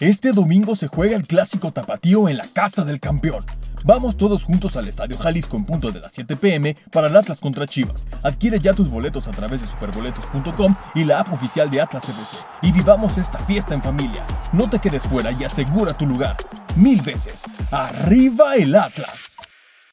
Este domingo se juega el clásico tapatío en la casa del campeón. Vamos todos juntos al Estadio Jalisco en punto de las 7 pm para el Atlas contra Chivas. Adquiere ya tus boletos a través de superboletos.com y la app oficial de Atlas FC. Y vivamos esta fiesta en familia. No te quedes fuera y asegura tu lugar. Mil veces. ¡Arriba el Atlas!